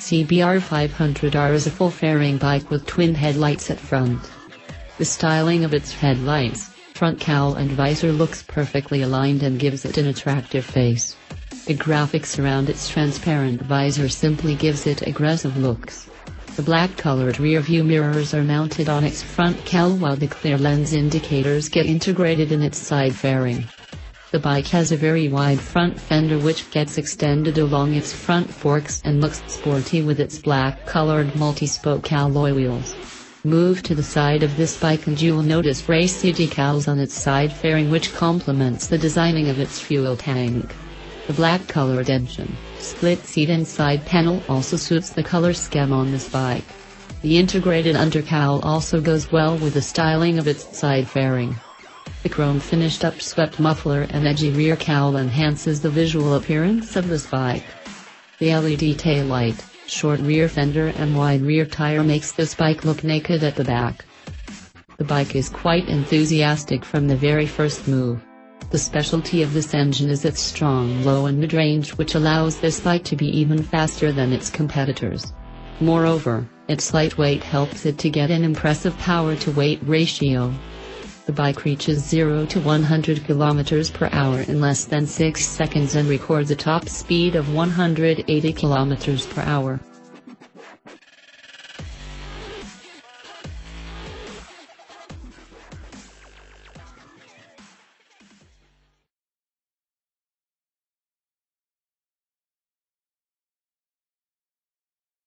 CBR 500R is a full fairing bike with twin headlights at front. The styling of its headlights, front cowl and visor looks perfectly aligned and gives it an attractive face. The graphics around its transparent visor simply gives it aggressive looks. The black-colored rear-view mirrors are mounted on its front cowl while the clear lens indicators get integrated in its side fairing. The bike has a very wide front fender which gets extended along its front forks and looks sporty with its black-colored multi-spoke alloy wheels. Move to the side of this bike and you will notice racy decals on its side fairing which complements the designing of its fuel tank. The black-colored engine, split seat and side panel also suits the color scheme on this bike. The integrated undercowl also goes well with the styling of its side fairing. The chrome finished upswept muffler and edgy rear cowl enhances the visual appearance of this bike. The LED tail light, short rear fender and wide rear tire makes this bike look naked at the back. The bike is quite enthusiastic from the very first move. The specialty of this engine is its strong low and mid-range which allows this bike to be even faster than its competitors. Moreover, its lightweight helps it to get an impressive power to weight ratio. The bike reaches 0 to 100 km per hour in less than 6 seconds and records a top speed of 180 km per hour.